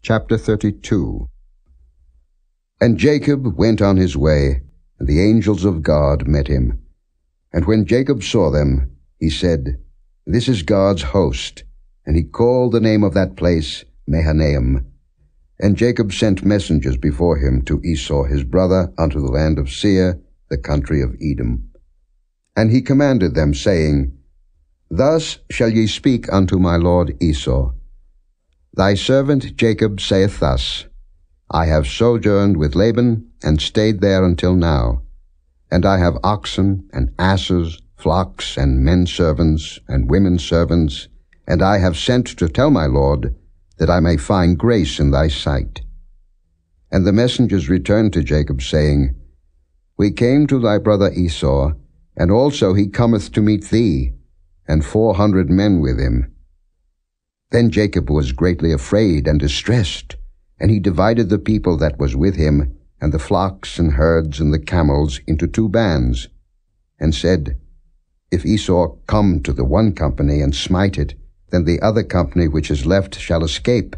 Chapter 32 And Jacob went on his way, and the angels of God met him. And when Jacob saw them, he said, This is God's host. And he called the name of that place Mahanaim. And Jacob sent messengers before him to Esau his brother unto the land of Seir, the country of Edom. And he commanded them, saying, Thus shall ye speak unto my lord Esau. Thy servant Jacob saith thus, I have sojourned with Laban, and stayed there until now. And I have oxen, and asses, flocks, and men servants, and women servants, and I have sent to tell my lord, that I may find grace in thy sight. And the messengers returned to Jacob, saying, We came to thy brother Esau, and also he cometh to meet thee, and four hundred men with him. Then Jacob was greatly afraid and distressed, and he divided the people that was with him, and the flocks and herds and the camels into two bands, and said, If Esau come to the one company and smite it, then the other company which is left shall escape.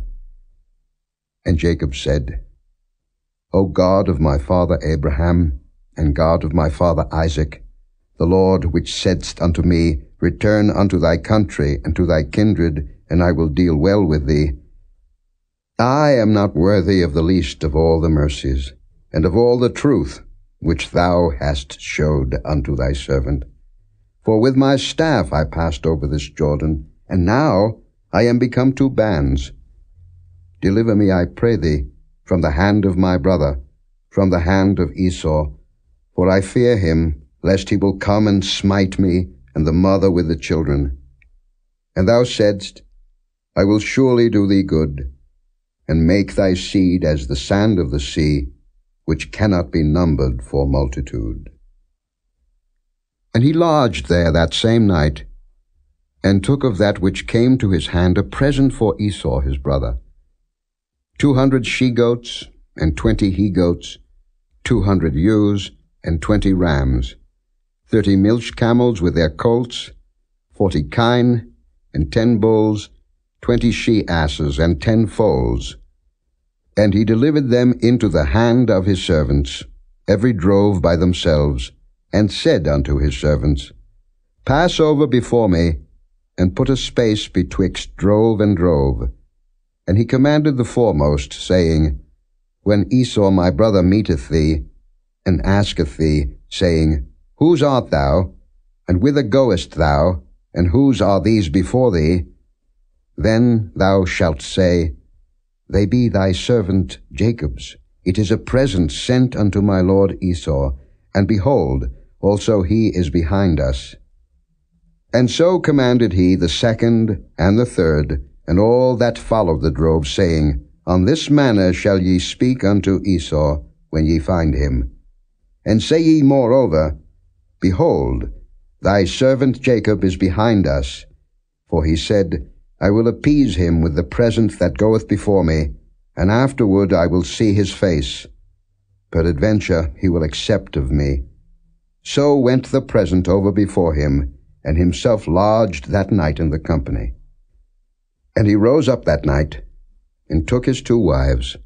And Jacob said, O God of my father Abraham, and God of my father Isaac, the Lord which saidst unto me, Return unto thy country and to thy kindred, and I will deal well with thee. I am not worthy of the least of all the mercies, and of all the truth which thou hast showed unto thy servant. For with my staff I passed over this Jordan, and now I am become two bands. Deliver me, I pray thee, from the hand of my brother, from the hand of Esau, for I fear him, lest he will come and smite me, and the mother with the children. And thou saidst, I will surely do thee good, and make thy seed as the sand of the sea, which cannot be numbered for multitude. And he lodged there that same night, and took of that which came to his hand a present for Esau his brother, two hundred she-goats, and twenty he-goats, two hundred ewes, and twenty rams, thirty milch camels with their colts, forty kine, and ten bulls, twenty she-asses, and ten foals. And he delivered them into the hand of his servants, every drove by themselves, and said unto his servants, Pass over before me, and put a space betwixt drove and drove. And he commanded the foremost, saying, When Esau my brother meeteth thee, and asketh thee, saying, Whose art thou? And whither goest thou? And whose are these before thee? Then thou shalt say, They be thy servant Jacob's. It is a present sent unto my lord Esau, and behold, also he is behind us. And so commanded he the second and the third, and all that followed the drove, saying, On this manner shall ye speak unto Esau when ye find him. And say ye moreover, Behold, thy servant Jacob is behind us. For he said, I will appease him with the present that goeth before me, and afterward I will see his face. Peradventure he will accept of me. So went the present over before him, and himself lodged that night in the company. And he rose up that night, and took his two wives,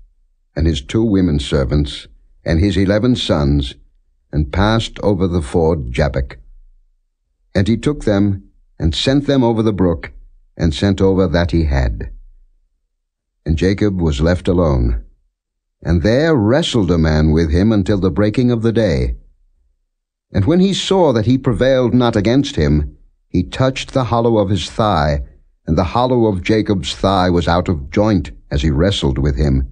and his two women servants, and his eleven sons, and passed over the ford Jabbok. And he took them, and sent them over the brook, and sent over that he had. And Jacob was left alone. And there wrestled a man with him until the breaking of the day. And when he saw that he prevailed not against him, he touched the hollow of his thigh, and the hollow of Jacob's thigh was out of joint as he wrestled with him.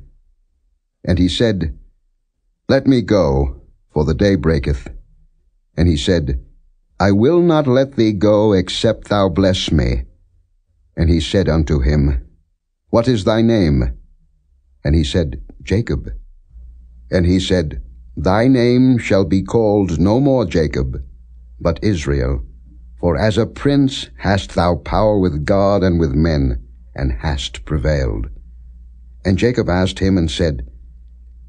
And he said, Let me go, for the day breaketh. And he said, I will not let thee go except thou bless me. And he said unto him, What is thy name? And he said, Jacob. And he said, Thy name shall be called no more Jacob, but Israel. For as a prince hast thou power with God and with men, and hast prevailed. And Jacob asked him and said,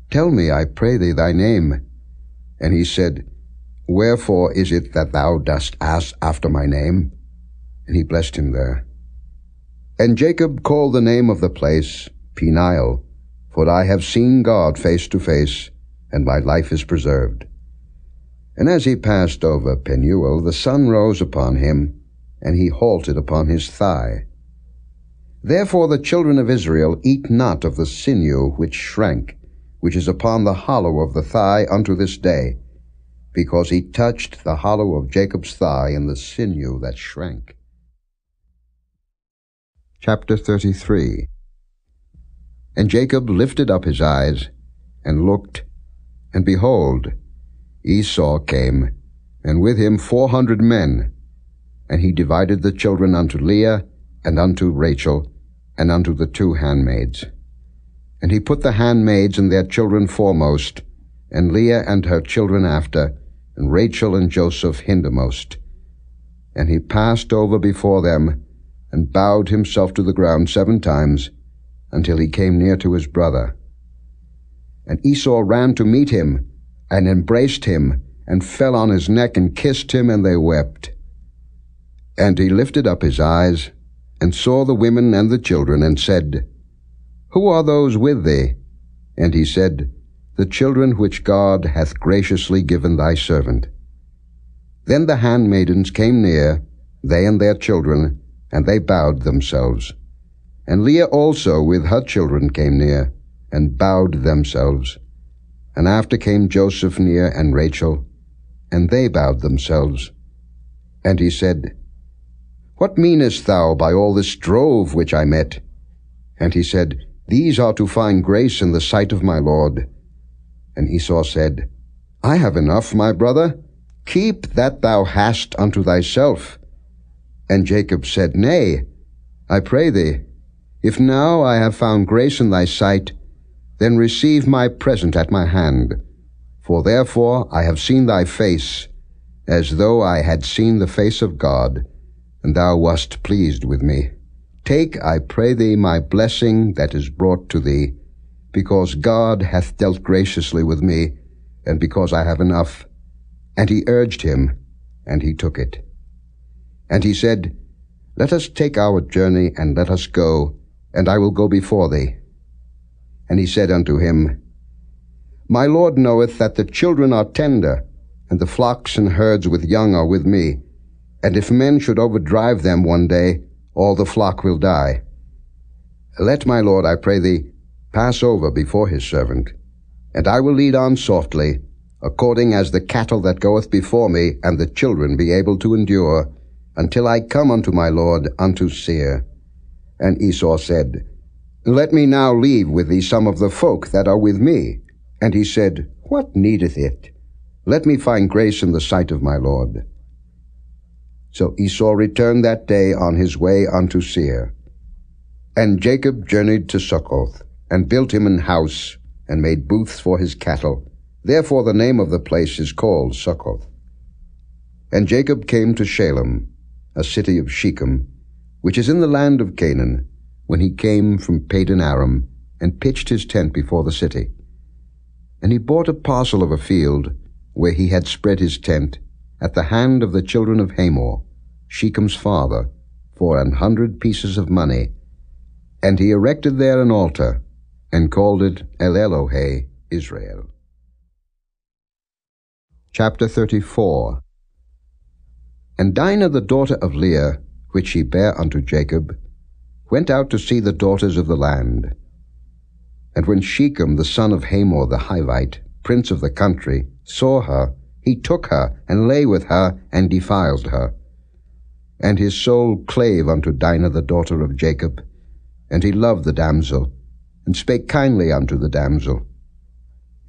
Tell me, I pray thee, thy name. And he said, Wherefore is it that thou dost ask after my name? And he blessed him there. And Jacob called the name of the place Peniel, for I have seen God face to face, and my life is preserved. And as he passed over Penuel, the sun rose upon him, and he halted upon his thigh. Therefore the children of Israel eat not of the sinew which shrank, which is upon the hollow of the thigh unto this day, because he touched the hollow of Jacob's thigh in the sinew that shrank. Chapter 33 And Jacob lifted up his eyes, and looked, and behold, Esau came, and with him four hundred men. And he divided the children unto Leah, and unto Rachel, and unto the two handmaids. And he put the handmaids and their children foremost, and Leah and her children after, and Rachel and Joseph hindermost. And he passed over before them, and bowed himself to the ground seven times, until he came near to his brother. And Esau ran to meet him, and embraced him, and fell on his neck, and kissed him, and they wept. And he lifted up his eyes, and saw the women and the children, and said, Who are those with thee? And he said, The children which God hath graciously given thy servant. Then the handmaidens came near, they and their children, and they bowed themselves. And Leah also with her children came near, and bowed themselves. And after came Joseph near and Rachel, and they bowed themselves. And he said, what meanest thou by all this drove which I met? And he said, These are to find grace in the sight of my Lord. And Esau said, I have enough, my brother. Keep that thou hast unto thyself. And Jacob said, Nay, I pray thee, if now I have found grace in thy sight, then receive my present at my hand. For therefore I have seen thy face, as though I had seen the face of God, and thou wast pleased with me. Take, I pray thee, my blessing that is brought to thee, because God hath dealt graciously with me, and because I have enough. And he urged him, and he took it. And he said, Let us take our journey, and let us go, and I will go before thee. And he said unto him, My Lord knoweth that the children are tender, and the flocks and herds with young are with me, and if men should overdrive them one day, all the flock will die. Let my Lord, I pray thee, pass over before his servant, and I will lead on softly, according as the cattle that goeth before me and the children be able to endure, until I come unto my Lord unto Seir. And Esau said, Let me now leave with thee some of the folk that are with me. And he said, What needeth it? Let me find grace in the sight of my Lord. So Esau returned that day on his way unto Seir. And Jacob journeyed to Succoth, and built him an house, and made booths for his cattle. Therefore the name of the place is called Succoth. And Jacob came to Shalem, a city of Shechem, which is in the land of Canaan, when he came from Padan Aram, and pitched his tent before the city. And he bought a parcel of a field, where he had spread his tent, at the hand of the children of Hamor, Shechem's father, for an hundred pieces of money. And he erected there an altar, and called it El Elohe Israel. Chapter 34 And Dinah the daughter of Leah, which she bare unto Jacob, went out to see the daughters of the land. And when Shechem the son of Hamor the Hivite, prince of the country, saw her, he took her, and lay with her, and defiled her. And his soul clave unto Dinah the daughter of Jacob, and he loved the damsel, and spake kindly unto the damsel.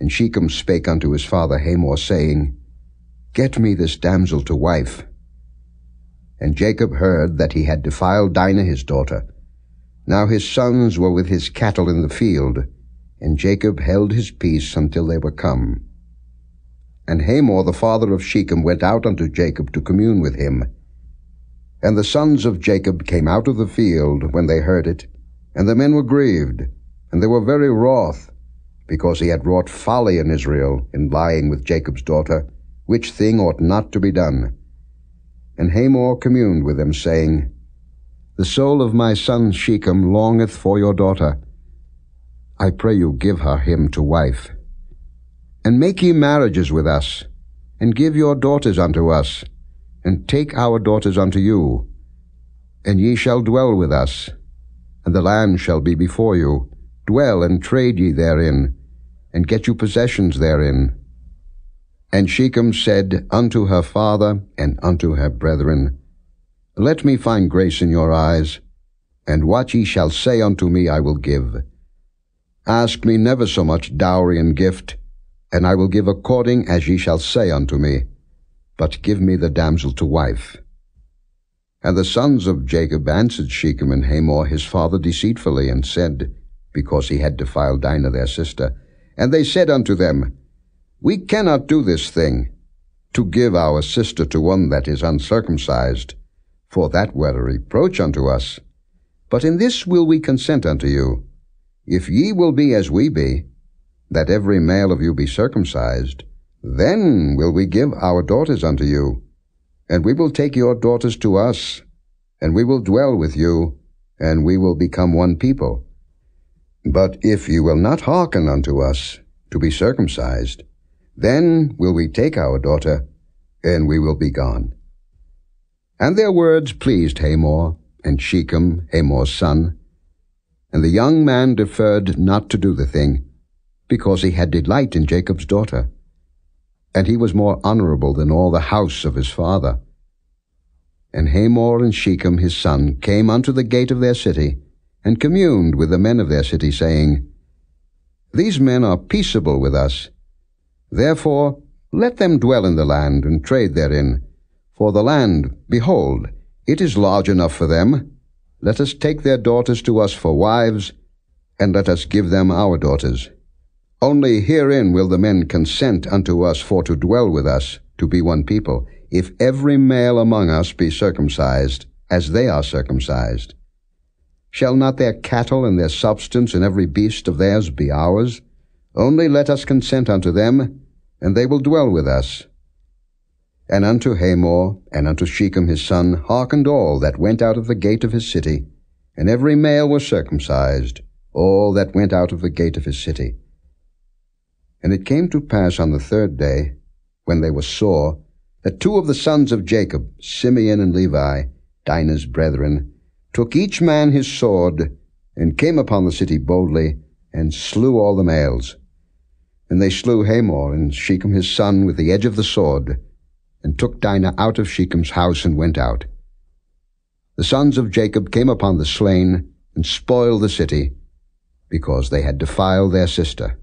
And Shechem spake unto his father Hamor, saying, Get me this damsel to wife. And Jacob heard that he had defiled Dinah his daughter. Now his sons were with his cattle in the field, and Jacob held his peace until they were come. And Hamor the father of Shechem went out unto Jacob to commune with him. And the sons of Jacob came out of the field when they heard it, and the men were grieved, and they were very wroth, because he had wrought folly in Israel in lying with Jacob's daughter, which thing ought not to be done. And Hamor communed with them, saying, The soul of my son Shechem longeth for your daughter, I pray you give her him to wife. And make ye marriages with us, and give your daughters unto us, and take our daughters unto you. And ye shall dwell with us, and the land shall be before you. Dwell and trade ye therein, and get you possessions therein. And Shechem said unto her father and unto her brethren, Let me find grace in your eyes, and what ye shall say unto me I will give. Ask me never so much dowry and gift, and I will give according as ye shall say unto me, but give me the damsel to wife. And the sons of Jacob answered Shechem and Hamor his father deceitfully, and said, because he had defiled Dinah their sister, and they said unto them, We cannot do this thing, to give our sister to one that is uncircumcised, for that were a reproach unto us. But in this will we consent unto you, if ye will be as we be, that every male of you be circumcised, then will we give our daughters unto you, and we will take your daughters to us, and we will dwell with you, and we will become one people. But if you will not hearken unto us to be circumcised, then will we take our daughter, and we will be gone. And their words pleased Hamor, and Shechem, Hamor's son. And the young man deferred not to do the thing, because he had delight in Jacob's daughter. And he was more honorable than all the house of his father. And Hamor and Shechem his son came unto the gate of their city, and communed with the men of their city, saying, These men are peaceable with us. Therefore let them dwell in the land, and trade therein. For the land, behold, it is large enough for them. Let us take their daughters to us for wives, and let us give them our daughters. Only herein will the men consent unto us for to dwell with us, to be one people, if every male among us be circumcised, as they are circumcised. Shall not their cattle and their substance and every beast of theirs be ours? Only let us consent unto them, and they will dwell with us. And unto Hamor and unto Shechem his son hearkened all that went out of the gate of his city, and every male was circumcised, all that went out of the gate of his city. And it came to pass on the third day, when they were sore, that two of the sons of Jacob, Simeon and Levi, Dinah's brethren, took each man his sword, and came upon the city boldly, and slew all the males. And they slew Hamor and Shechem his son with the edge of the sword, and took Dinah out of Shechem's house and went out. The sons of Jacob came upon the slain, and spoiled the city, because they had defiled their sister.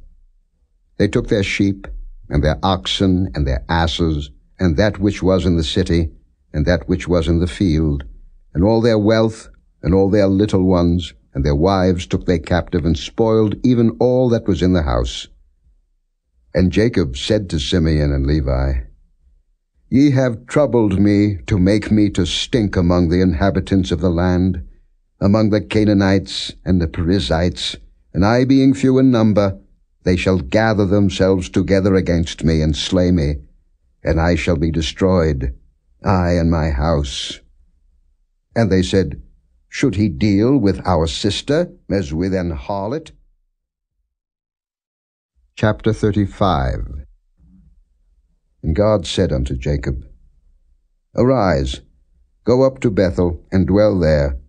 They took their sheep, and their oxen, and their asses, and that which was in the city, and that which was in the field, and all their wealth, and all their little ones, and their wives took they captive, and spoiled even all that was in the house. And Jacob said to Simeon and Levi, Ye have troubled me to make me to stink among the inhabitants of the land, among the Canaanites and the Perizzites, and I being few in number, they shall gather themselves together against me and slay me, and I shall be destroyed, I and my house. And they said, should he deal with our sister as with an harlot? Chapter 35 And God said unto Jacob, Arise, go up to Bethel, and dwell there,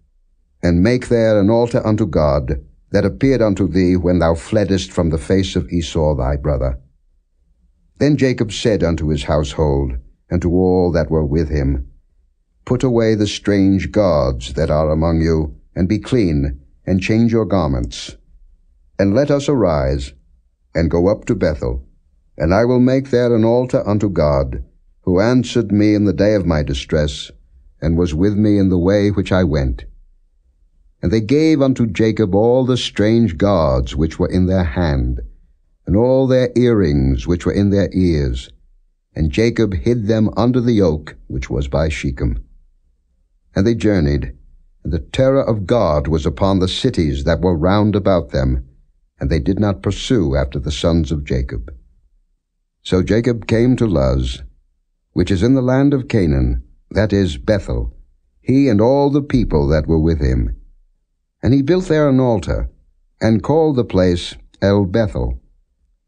and make there an altar unto God, that appeared unto thee when thou fleddest from the face of Esau thy brother. Then Jacob said unto his household, and to all that were with him, Put away the strange gods that are among you, and be clean, and change your garments. And let us arise, and go up to Bethel, and I will make there an altar unto God, who answered me in the day of my distress, and was with me in the way which I went. And they gave unto Jacob all the strange gods which were in their hand, and all their earrings which were in their ears, and Jacob hid them under the oak which was by Shechem. And they journeyed, and the terror of God was upon the cities that were round about them, and they did not pursue after the sons of Jacob. So Jacob came to Luz, which is in the land of Canaan, that is Bethel, he and all the people that were with him. And he built there an altar, and called the place El Bethel,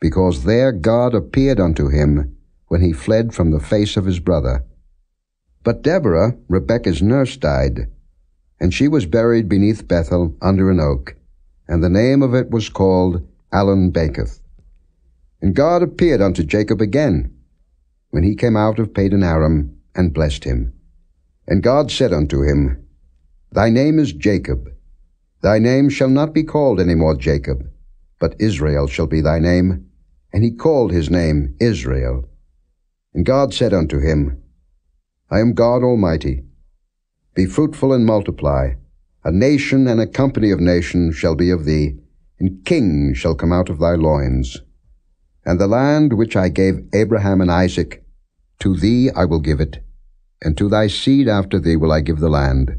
because there God appeared unto him when he fled from the face of his brother. But Deborah, Rebekah's nurse, died, and she was buried beneath Bethel under an oak, and the name of it was called Allon-bachuth. And God appeared unto Jacob again, when he came out of Padan Aram, and blessed him. And God said unto him, Thy name is Jacob. Thy name shall not be called any more Jacob, but Israel shall be thy name. And he called his name Israel. And God said unto him, I am God Almighty. Be fruitful and multiply. A nation and a company of nations shall be of thee, and kings shall come out of thy loins. And the land which I gave Abraham and Isaac, to thee I will give it, and to thy seed after thee will I give the land.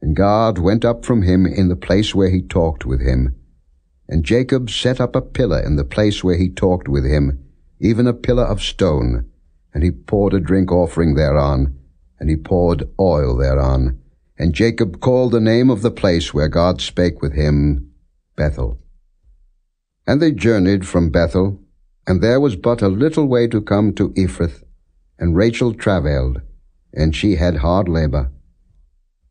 And God went up from him in the place where he talked with him. And Jacob set up a pillar in the place where he talked with him, even a pillar of stone. And he poured a drink offering thereon, and he poured oil thereon. And Jacob called the name of the place where God spake with him, Bethel. And they journeyed from Bethel, and there was but a little way to come to Ephrath, and Rachel travailed, and she had hard labor.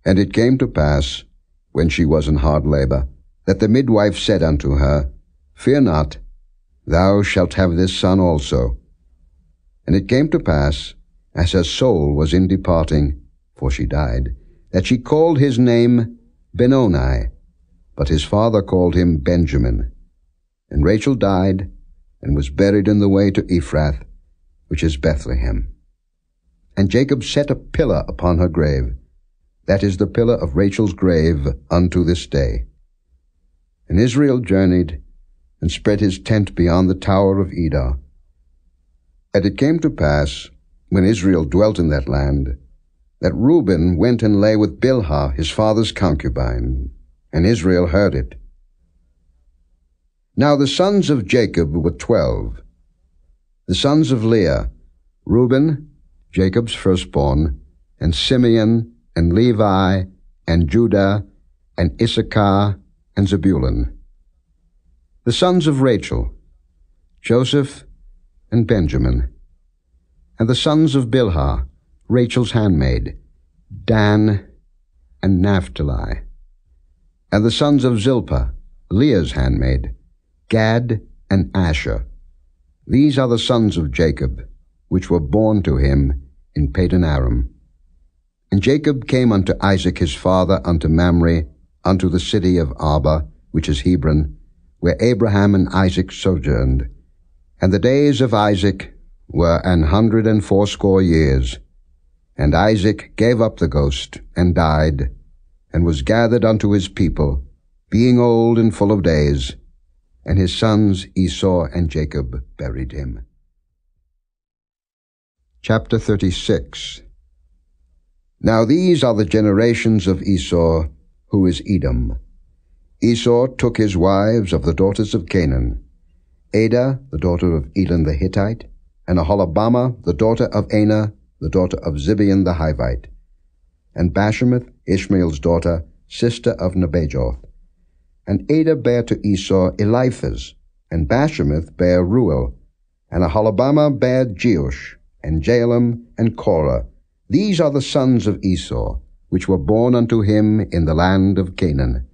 And it came to pass, when she was in hard labor, that the midwife said unto her, Fear not, thou shalt have this son also. And it came to pass, as her soul was in departing, for she died, that she called his name Benoni, but his father called him Benjamin. And Rachel died, and was buried in the way to Ephrath, which is Bethlehem. And Jacob set a pillar upon her grave, that is the pillar of Rachel's grave unto this day. And Israel journeyed, and spread his tent beyond the tower of Edar. And it came to pass, when Israel dwelt in that land, that Reuben went and lay with Bilhah his father's concubine, and Israel heard it. Now the sons of Jacob were twelve. The sons of Leah, Reuben, Jacob's firstborn, and Simeon, and Levi, and Judah, and Issachar, and Zebulun. The sons of Rachel, Joseph, and Benjamin. And the sons of Bilhah, Rachel's handmaid, Dan, and Naphtali. And the sons of Zilpah, Leah's handmaid, Gad, and Asher. These are the sons of Jacob, which were born to him in Padan Aram. And Jacob came unto Isaac his father unto Mamre, unto the city of Arba, which is Hebron, where Abraham and Isaac sojourned. And the days of Isaac were an hundred and fourscore years. And Isaac gave up the ghost, and died, and was gathered unto his people, being old and full of days. And his sons Esau and Jacob buried him. Chapter 36 now these are the generations of Esau, who is Edom. Esau took his wives of the daughters of Canaan, Adah, the daughter of Elon the Hittite, and Aholibamah, the daughter of Anah, the daughter of Zibeon the Hivite, and Bashemath, Ishmael's daughter, sister of Nebajoth. And Adah bare to Esau Eliphaz, and Bashemath bare Reuel, and Aholibamah bare Jeush, and Jaalam, and Korah, these are the sons of Esau, which were born unto him in the land of Canaan.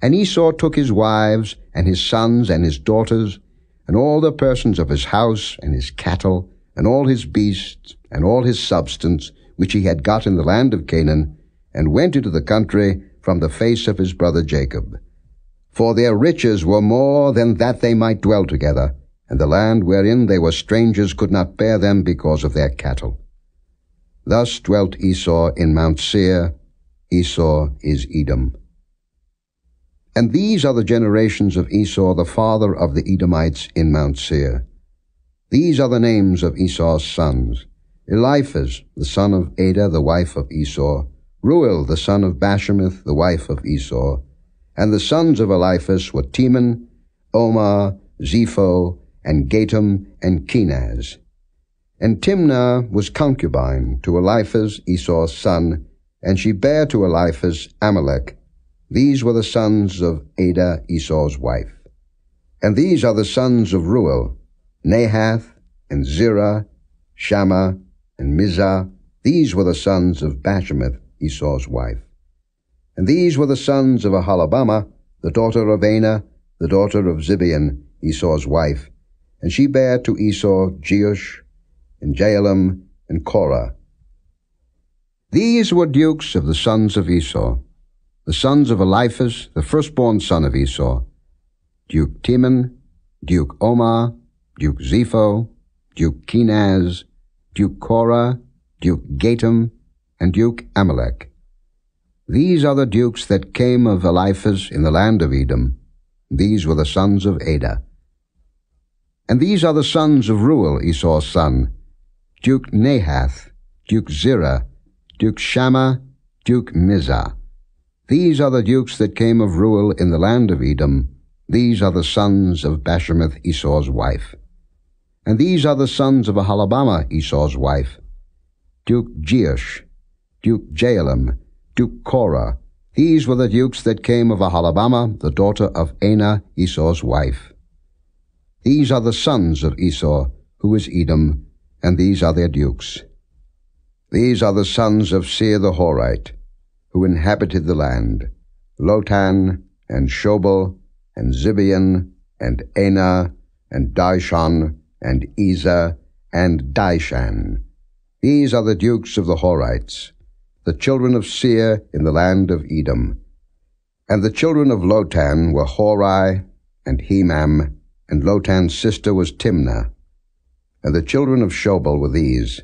And Esau took his wives, and his sons, and his daughters, and all the persons of his house, and his cattle, and all his beasts, and all his substance, which he had got in the land of Canaan, and went into the country from the face of his brother Jacob. For their riches were more than that they might dwell together, and the land wherein they were strangers could not bear them because of their cattle. Thus dwelt Esau in Mount Seir. Esau is Edom. And these are the generations of Esau, the father of the Edomites in Mount Seir. These are the names of Esau's sons. Eliphaz, the son of Adah, the wife of Esau. Reuel, the son of Bashemath, the wife of Esau. And the sons of Eliphaz were Teman, Omar, Zepho, and Gatam, and Kenaz. And Timnah was concubine to Eliphaz, Esau's son, and she bare to Eliphaz Amalek. These were the sons of Adah, Esau's wife. And these are the sons of Reuel, Nahath, and Zerah, Shammah, and Mizzah. These were the sons of Bashemath, Esau's wife. And these were the sons of Aholibamah, the daughter of Anah, the daughter of Zibeon, Esau's wife. And she bare to Esau Jeush, and Jaalam, and Korah. These were dukes of the sons of Esau, the sons of Eliphaz, the firstborn son of Esau, Duke Teman, Duke Omar, Duke Zepho, Duke Kenaz, Duke Korah, Duke Gatam, and Duke Amalek. These are the dukes that came of Eliphaz in the land of Edom. These were the sons of Adah. And these are the sons of Reuel, Esau's son, Duke Nahath, Duke Zerah, Duke Shammah, Duke Mizzah. These are the dukes that came of Reuel in the land of Edom. These are the sons of Bashemath, Esau's wife. And these are the sons of Aholibamah, Esau's wife. Duke Jeush, Duke Jaalam, Duke Korah. These were the dukes that came of Aholibamah, the daughter of Anah, Esau's wife. These are the sons of Esau, who is Edom, and these are their dukes. These are the sons of Seir the Horite, who inhabited the land, Lotan, and Shobal, and Zibeon, and Anah, and Dishon, and Ezer, and Dishan. These are the dukes of the Horites, the children of Seir in the land of Edom. And the children of Lotan were Horai, and Hemam, and Lotan's sister was Timnah. And the children of Shobal were these,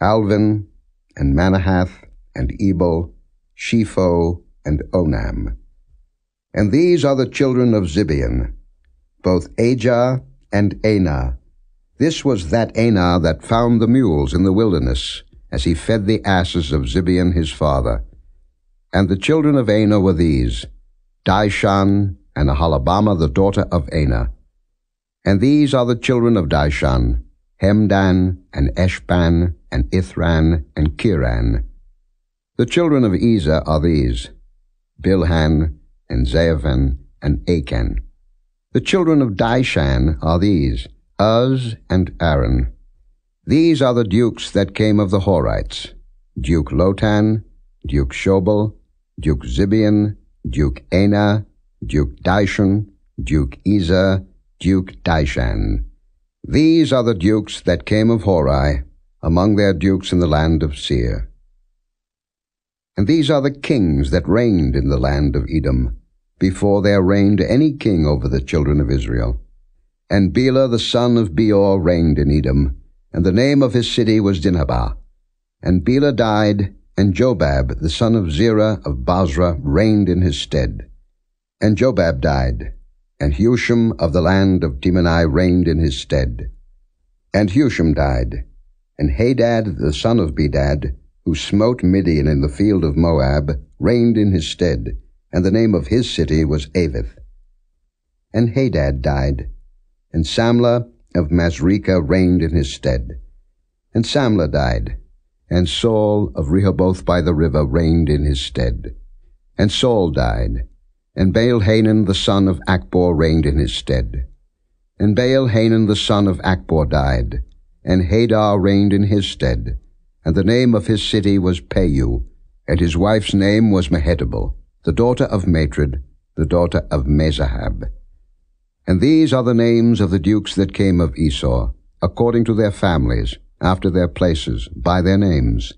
Alvan, and Manahath, and Ebal, Shepho, and Onam. And these are the children of Zibeon, both Ajah and Anah. This was that Anah that found the mules in the wilderness, as he fed the asses of Zibeon his father. And the children of Anah were these, Dishan, and Aholibamah the daughter of Anah. And these are the children of Dishan, Hemdan, and Eshban, and Ithran, and Cheran. The children of Ezer are these, Bilhan, and Zaavan, and Akan. The children of Dishan are these, Uz and Aran. These are the dukes that came of the Horites, Duke Lotan, Duke Shobal, Duke Zibeon, Duke Anah, Duke Dishon, Duke Ezer, Duke Dishan. These are the dukes that came of Hori, among their dukes in the land of Seir. And these are the kings that reigned in the land of Edom, before there reigned any king over the children of Israel. And Bela the son of Beor reigned in Edom, and the name of his city was Dinhabah. And Bela died, and Jobab the son of Zerah of Bozrah reigned in his stead. And Jobab died, and Husham of the land of Temani reigned in his stead. And Husham died, and Hadad the son of Bedad, who smote Midian in the field of Moab, reigned in his stead, and the name of his city was Avith. And Hadad died, and Samlah of Masrekah reigned in his stead. And Samlah died, and Saul of Rehoboth by the river reigned in his stead. And Saul died, and Baal-Hanan the son of Achbor reigned in his stead. And Baal-Hanan the son of Achbor died, and Hadar reigned in his stead. And the name of his city was Pau, and his wife's name was Mehetabel, the daughter of Matred, the daughter of Mezahab. And these are the names of the dukes that came of Esau, according to their families, after their places, by their names.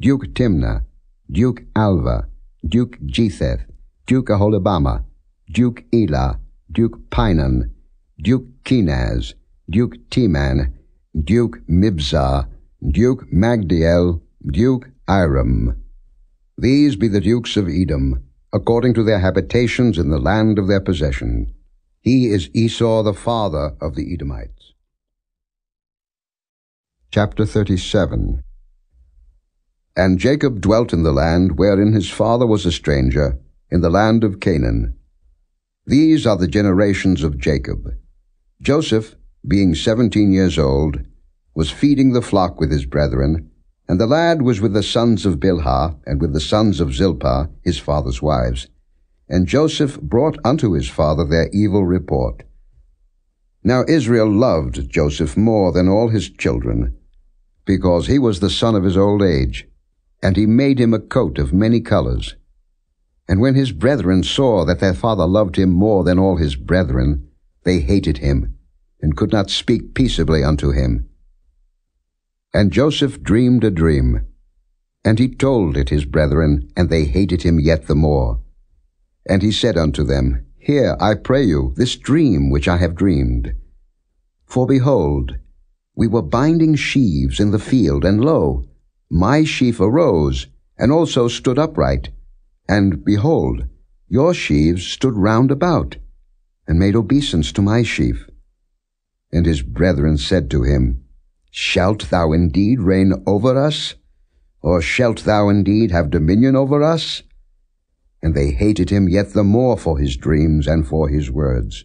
Duke Timnah, Duke Alvah, Duke Jetheth, Duke Aholibamah, Duke Elah, Duke Pinon, Duke Kenaz, Duke Teman, Duke Mibzar, Duke Magdiel, Duke Iram. These be the dukes of Edom, according to their habitations in the land of their possession. He is Esau the father of the Edomites. Chapter 37 And Jacob dwelt in the land wherein his father was a stranger, in the land of Canaan. These are the generations of Jacob. Joseph, being seventeen years old, was feeding the flock with his brethren, and the lad was with the sons of Bilhah, and with the sons of Zilpah, his father's wives. And Joseph brought unto his father their evil report. Now Israel loved Joseph more than all his children, because he was the son of his old age, and he made him a coat of many colors. And when his brethren saw that their father loved him more than all his brethren, they hated him, and could not speak peaceably unto him. And Joseph dreamed a dream, and he told it his brethren, and they hated him yet the more. And he said unto them, Hear, I pray you, this dream which I have dreamed. For behold, we were binding sheaves in the field, and lo, my sheaf arose, and also stood upright. And behold, your sheaves stood round about, and made obeisance to my sheaf. And his brethren said to him, Shalt thou indeed reign over us? Or shalt thou indeed have dominion over us? And they hated him yet the more for his dreams and for his words.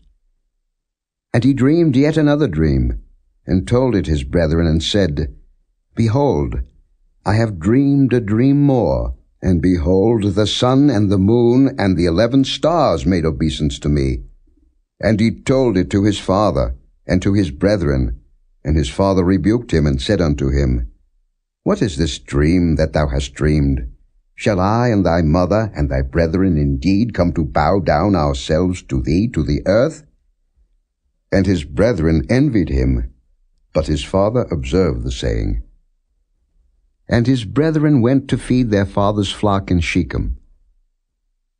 And he dreamed yet another dream, and told it his brethren, and said, Behold, I have dreamed a dream more, and behold, the sun and the moon and the eleven stars made obeisance to me. And he told it to his father and to his brethren. And his father rebuked him and said unto him, What is this dream that thou hast dreamed? Shall I and thy mother and thy brethren indeed come to bow down ourselves to thee to the earth? And his brethren envied him, but his father observed the saying. And his brethren went to feed their father's flock in Shechem.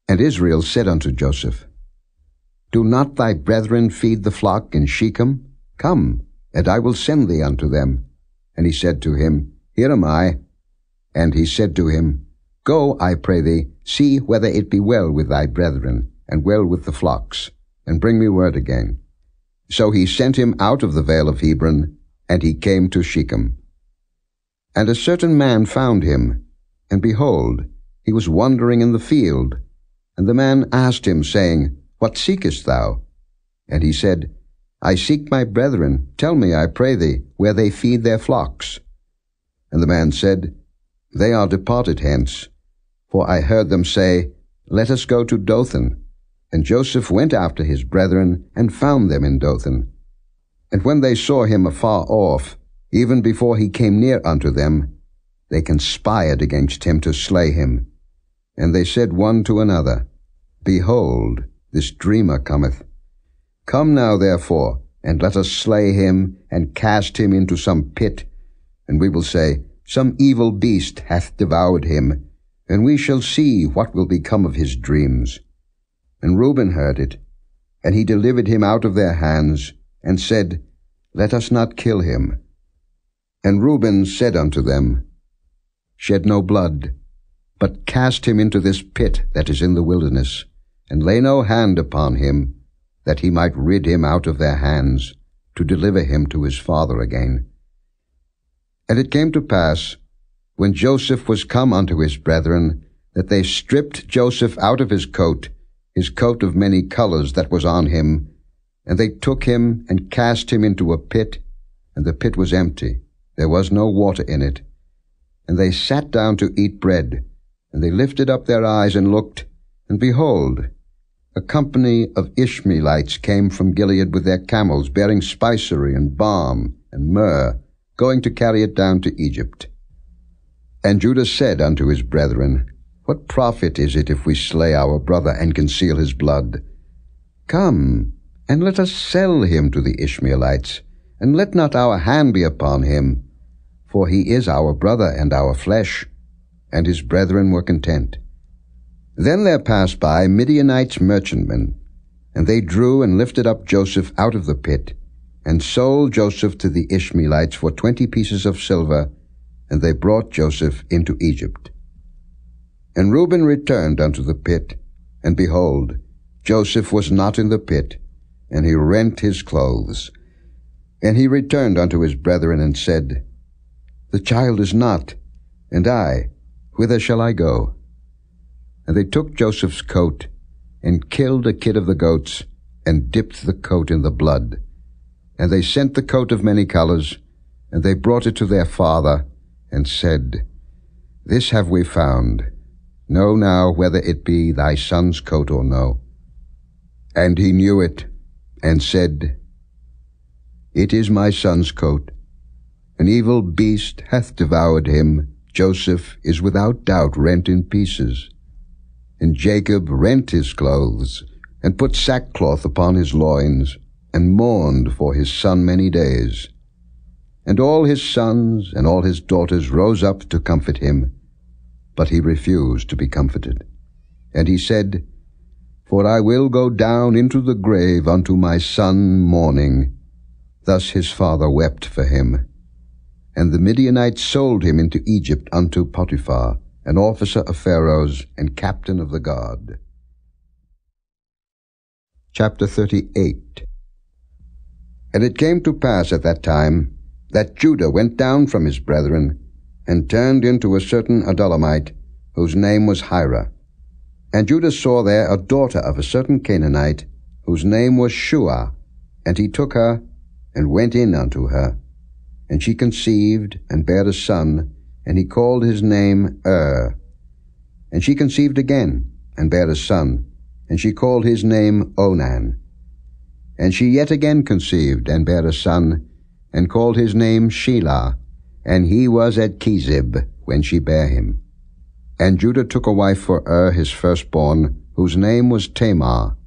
And Israel said unto Joseph, Do not thy brethren feed the flock in Shechem? Come, and I will send thee unto them. And he said to him, Here am I. And he said to him, Go, I pray thee, see whether it be well with thy brethren, and well with the flocks, and bring me word again. So he sent him out of the vale of Hebron, and he came to Shechem. And a certain man found him, and behold, he was wandering in the field. And the man asked him, saying, What seekest thou? And he said, I seek my brethren. Tell me, I pray thee, where they feed their flocks. And the man said, They are departed hence. For I heard them say, Let us go to Dothan. And Joseph went after his brethren, and found them in Dothan. And when they saw him afar off, even before he came near unto them, they conspired against him to slay him. And they said one to another, Behold, this dreamer cometh. Come now, therefore, and let us slay him, and cast him into some pit. And we will say, Some evil beast hath devoured him, and we shall see what will become of his dreams. And Reuben heard it, and he delivered him out of their hands, and said, Let us not kill him. And Reuben said unto them, Shed no blood, but cast him into this pit that is in the wilderness, and lay no hand upon him, that he might rid him out of their hands, to deliver him to his father again. And it came to pass, when Joseph was come unto his brethren, that they stripped Joseph out of his coat, his coat of many colors that was on him, and they took him and cast him into a pit, and the pit was empty. There was no water in it. And they sat down to eat bread, and they lifted up their eyes and looked, and behold, a company of Ishmaelites came from Gilead with their camels, bearing spicery and balm and myrrh, going to carry it down to Egypt. And Judah said unto his brethren, What profit is it if we slay our brother and conceal his blood? Come, and let us sell him to the Ishmaelites, and let not our hand be upon him, for he is our brother and our flesh. And his brethren were content. Then there passed by Midianites merchantmen, and they drew and lifted up Joseph out of the pit, and sold Joseph to the Ishmaelites for twenty pieces of silver, and they brought Joseph into Egypt. And Reuben returned unto the pit, and behold, Joseph was not in the pit, and he rent his clothes. And he returned unto his brethren, and said, the child is not, and I, whither shall I go? And they took Joseph's coat, and killed a kid of the goats, and dipped the coat in the blood. And they sent the coat of many colors, and they brought it to their father, and said, This have we found. Know now whether it be thy son's coat or no. And he knew it, and said, It is my son's coat. An evil beast hath devoured him. Joseph is without doubt rent in pieces. And Jacob rent his clothes, and put sackcloth upon his loins, and mourned for his son many days. And all his sons and all his daughters rose up to comfort him, but he refused to be comforted. And he said, For I will go down into the grave unto my son mourning. Thus his father wept for him. And the Midianites sold him into Egypt unto Potiphar, an officer of Pharaoh's and captain of the guard. Chapter 38 And it came to pass at that time that Judah went down from his brethren, and turned into a certain Adullamite, whose name was Hirah. And Judah saw there a daughter of a certain Canaanite, whose name was Shua, and he took her, and went in unto her. And she conceived, and bare a son, and he called his name Er. And she conceived again, and bare a son, and she called his name Onan. And she yet again conceived, and bare a son, and called his name Shelah, and he was at Chezib when she bare him. And Judah took a wife for Er his firstborn, whose name was Tamar.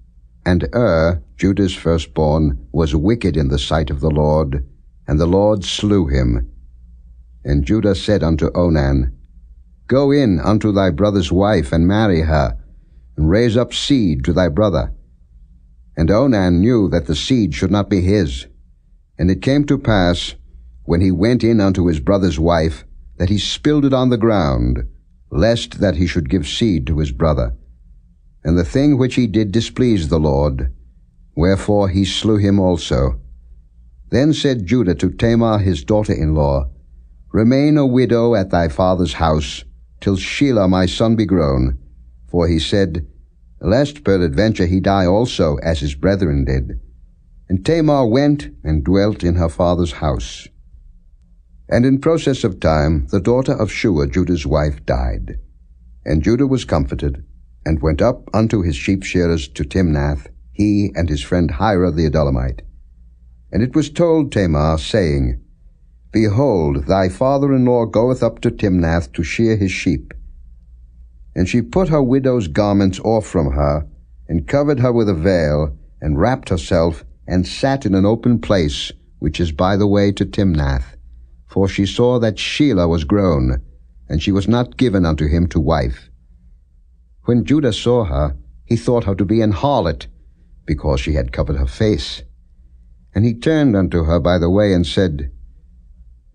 And Er, Judah's firstborn, was wicked in the sight of the Lord, and the Lord slew him. And Judah said unto Onan, Go in unto thy brother's wife, and marry her, and raise up seed to thy brother. And Onan knew that the seed should not be his, and it came to pass, when he went in unto his brother's wife, that he spilled it on the ground, lest that he should give seed to his brother. And the thing which he did displeased the Lord, wherefore he slew him also. Then said Judah to Tamar his daughter-in-law, Remain a widow at thy father's house, till Shelah my son be grown. For he said, Lest peradventure he die also, as his brethren did. And Tamar went and dwelt in her father's house. And in process of time the daughter of Shua, Judah's wife, died. And Judah was comforted, and went up unto his sheep shearers to Timnath, he and his friend Hirah the Adullamite. And it was told Tamar, saying, Behold, thy father-in-law goeth up to Timnath to shear his sheep. And she put her widow's garments off from her, and covered her with a veil, and wrapped herself, and sat in an open place, which is by the way to Timnath. For she saw that Shelah was grown, and she was not given unto him to wife. When Judah saw her, he thought her to be an harlot, because she had covered her face. And he turned unto her by the way, and said,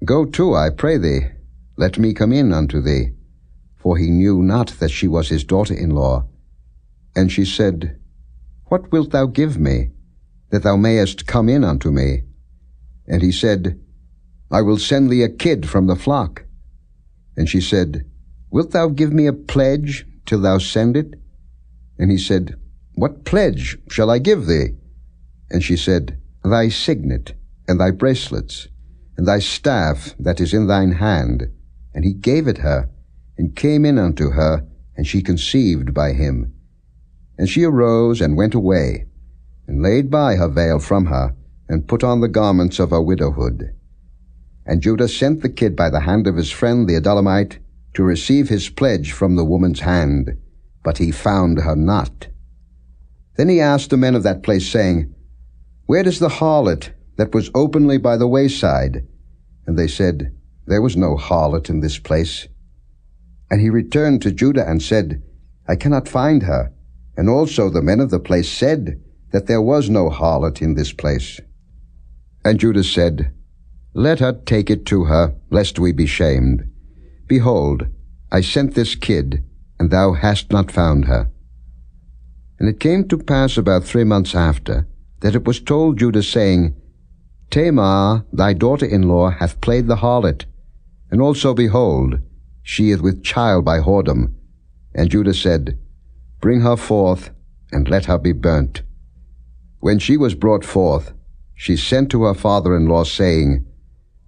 Go to, I pray thee, let me come in unto thee. For he knew not that she was his daughter-in-law. And she said, What wilt thou give me? that thou mayest come in unto me. And he said, I will send thee a kid from the flock. And she said, Wilt thou give me a pledge till thou send it? And he said, What pledge shall I give thee? And she said, Thy signet, and thy bracelets, and thy staff that is in thine hand. And he gave it her, and came in unto her, and she conceived by him. And she arose and went away, and laid by her veil from her, and put on the garments of her widowhood. And Judah sent the kid by the hand of his friend the Adullamite to receive his pledge from the woman's hand, but he found her not. Then he asked the men of that place, saying, Where is the harlot that was openly by the wayside? And they said, There was no harlot in this place. And he returned to Judah and said, I cannot find her. And also the men of the place said, that there was no harlot in this place. And Judah said, Let her take it to her, lest we be shamed. Behold, I sent this kid, and thou hast not found her. And it came to pass about three months after, that it was told Judah, saying, Tamar, thy daughter-in-law, hath played the harlot, and also, behold, she is with child by whoredom. And Judah said, Bring her forth, and let her be burnt. When she was brought forth, she sent to her father-in-law, saying,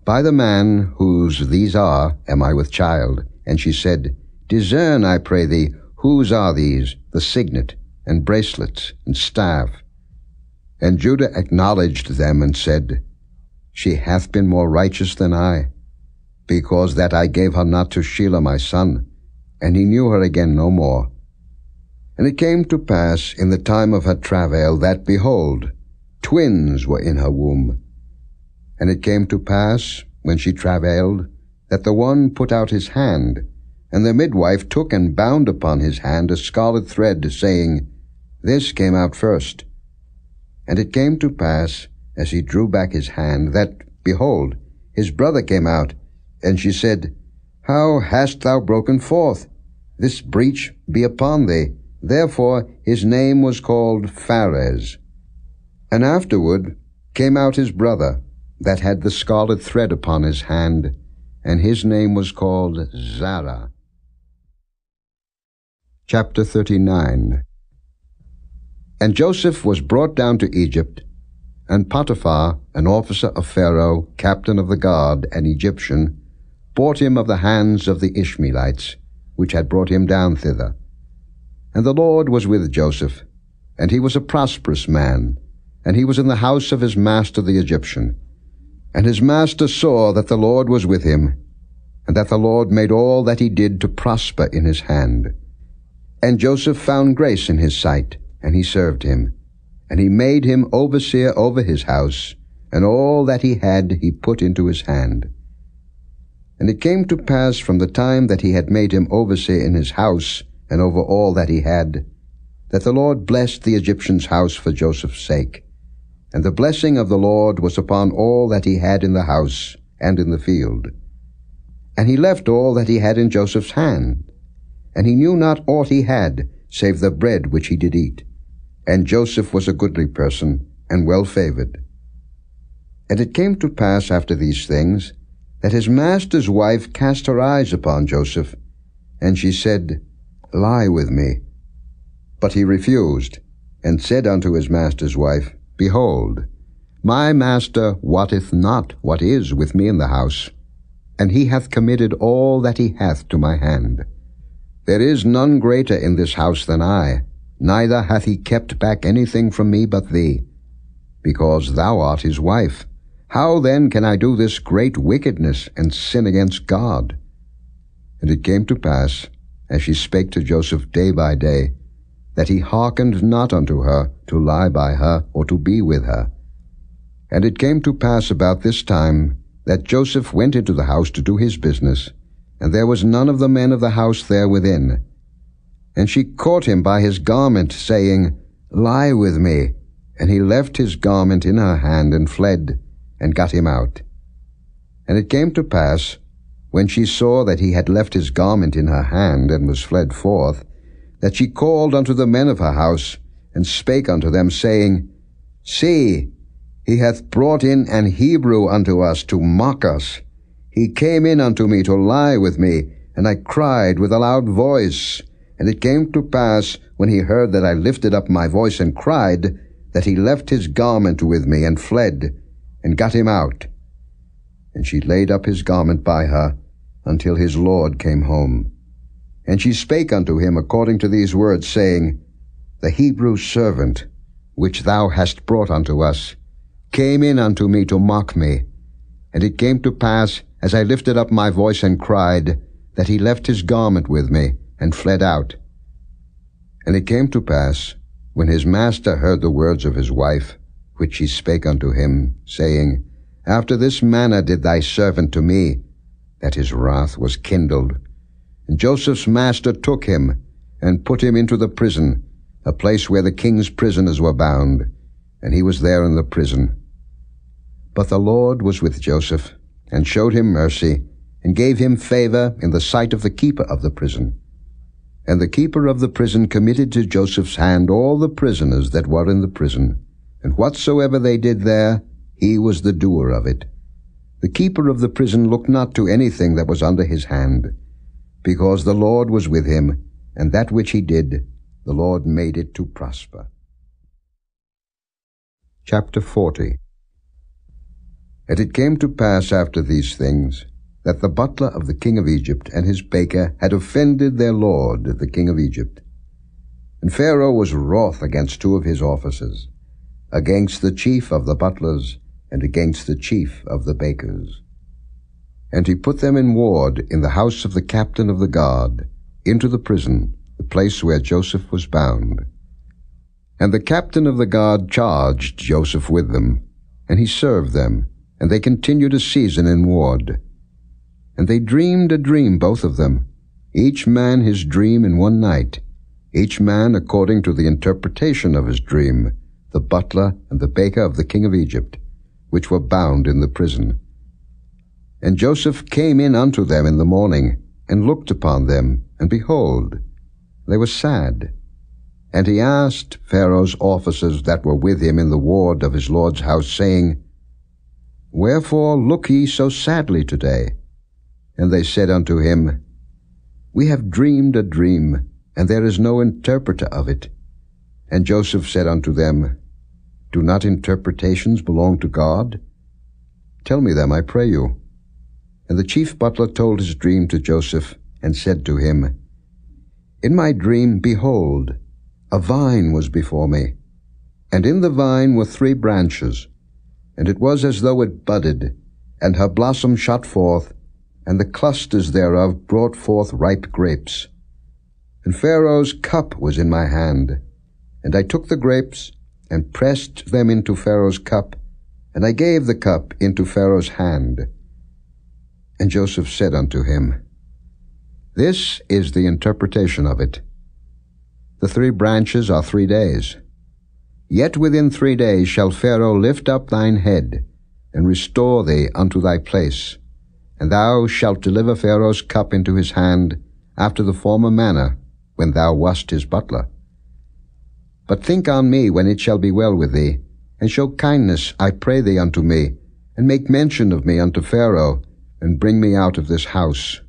By the man whose these are am I with child. And she said, Discern, I pray thee, whose are these, the signet, and bracelets, and staff? And Judah acknowledged them, and said, she hath been more righteous than I, because that I gave her not to Shelah my son, and he knew her again no more. And it came to pass in the time of her travail that, behold, twins were in her womb. And it came to pass, when she travailed, that the one put out his hand, and the midwife took and bound upon his hand a scarlet thread, saying, This came out first. And it came to pass, as he drew back his hand, that, behold, his brother came out, and she said, How hast thou broken forth? This breach be upon thee. Therefore his name was called Pharez. And afterward came out his brother, that had the scarlet thread upon his hand, and his name was called Zarah. Chapter 39 And Joseph was brought down to Egypt, and Potiphar, an officer of Pharaoh, captain of the guard, an Egyptian, bought him of the hands of the Ishmaelites, which had brought him down thither. And the Lord was with Joseph, and he was a prosperous man, and he was in the house of his master the Egyptian. And his master saw that the Lord was with him, and that the Lord made all that he did to prosper in his hand. And Joseph found grace in his sight, and he served him. And he made him overseer over his house, and all that he had he put into his hand. And it came to pass from the time that he had made him overseer in his house, and over all that he had, that the Lord blessed the Egyptian's house for Joseph's sake. And the blessing of the Lord was upon all that he had in the house and in the field. And he left all that he had in Joseph's hand. And he knew not aught he had, save the bread which he did eat. And Joseph was a goodly person, and well favored. And it came to pass after these things, that his master's wife cast her eyes upon Joseph, and she said, Lie with me. But he refused, and said unto his master's wife, Behold, my master wotteth not what is with me in the house, and he hath committed all that he hath to my hand. There is none greater in this house than I, neither hath he kept back anything from me but thee, because thou art his wife. How then can I do this great wickedness and sin against God? And it came to pass, as she spake to Joseph day by day, that he hearkened not unto her to lie by her or to be with her. And it came to pass about this time that Joseph went into the house to do his business, and there was none of the men of the house there within. And she caught him by his garment, saying, Lie with me. And he left his garment in her hand and fled, and got him out. And it came to pass, when she saw that he had left his garment in her hand and was fled forth, that she called unto the men of her house, and spake unto them, saying, See, he hath brought in an Hebrew unto us to mock us. He came in unto me to lie with me, and I cried with a loud voice. And it came to pass, when he heard that I lifted up my voice and cried, that he left his garment with me and fled, and got him out. And she laid up his garment by her, until his Lord came home. And she spake unto him according to these words, saying, The Hebrew servant, which thou hast brought unto us, came in unto me to mock me. And it came to pass, as I lifted up my voice and cried, that he left his garment with me, and fled out. And it came to pass, when his master heard the words of his wife, which he spake unto him, saying, After this manner did thy servant to me, that his wrath was kindled. And Joseph's master took him, and put him into the prison, a place where the king's prisoners were bound, and he was there in the prison. But the Lord was with Joseph, and showed him mercy, and gave him favor in the sight of the keeper of the prison. And the keeper of the prison committed to Joseph's hand all the prisoners that were in the prison, and whatsoever they did there, he was the doer of it. The keeper of the prison looked not to anything that was under his hand, because the Lord was with him, and that which he did, the Lord made it to prosper. Chapter 40 And it came to pass after these things, that the butler of the king of Egypt and his baker had offended their lord, the king of Egypt. And Pharaoh was wroth against two of his officers, against the chief of the butlers, and against the chief of the bakers. And he put them in ward in the house of the captain of the guard, into the prison, the place where Joseph was bound. And the captain of the guard charged Joseph with them, and he served them, and they continued a season in ward. And they dreamed a dream, both of them, each man his dream in one night, each man according to the interpretation of his dream, the butler and the baker of the king of Egypt, which were bound in the prison. And Joseph came in unto them in the morning, and looked upon them, and behold, they were sad. And he asked Pharaoh's officers that were with him in the ward of his lord's house, saying, Wherefore look ye so sadly today? And they said unto him, We have dreamed a dream, and there is no interpreter of it. And Joseph said unto them, Do not interpretations belong to God? Tell me them, I pray you. And the chief butler told his dream to Joseph, and said to him, In my dream, behold, a vine was before me, and in the vine were three branches, and it was as though it budded, and her blossom shot forth, and the clusters thereof brought forth ripe grapes. And Pharaoh's cup was in my hand, and I took the grapes, and pressed them into Pharaoh's cup, and I gave the cup into Pharaoh's hand. And Joseph said unto him, This is the interpretation of it. The three branches are three days. Yet within three days shall Pharaoh lift up thine head, and restore thee unto thy place, and thou shalt deliver Pharaoh's cup into his hand, after the former manner, when thou wast his butler. But think on me when it shall be well with thee, and show kindness, I pray thee, unto me, and make mention of me unto Pharaoh, and bring me out of this house.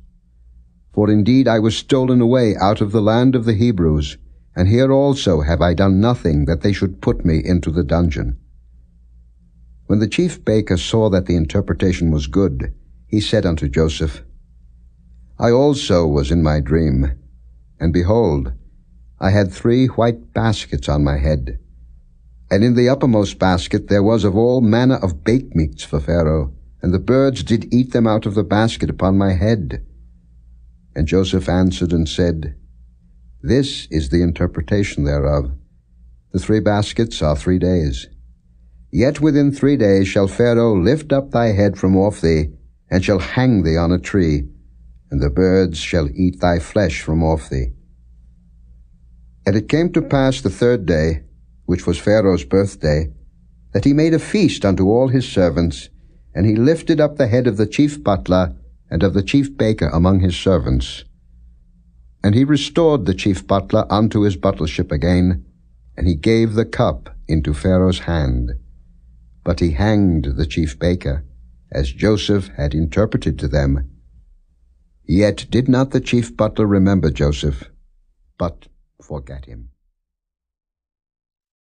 For indeed I was stolen away out of the land of the Hebrews, and here also have I done nothing that they should put me into the dungeon. When the chief baker saw that the interpretation was good, he said unto Joseph, I also was in my dream, and behold, I had three white baskets on my head. And in the uppermost basket there was of all manner of baked meats for Pharaoh, and the birds did eat them out of the basket upon my head. And Joseph answered and said, This is the interpretation thereof. The three baskets are three days. Yet within three days shall Pharaoh lift up thy head from off thee, and shall hang thee on a tree, and the birds shall eat thy flesh from off thee. And it came to pass the third day, which was Pharaoh's birthday, that he made a feast unto all his servants, and he lifted up the head of the chief butler and of the chief baker among his servants. And he restored the chief butler unto his butlership again, and he gave the cup into Pharaoh's hand. But he hanged the chief baker, as Joseph had interpreted to them. Yet did not the chief butler remember Joseph, but forget him.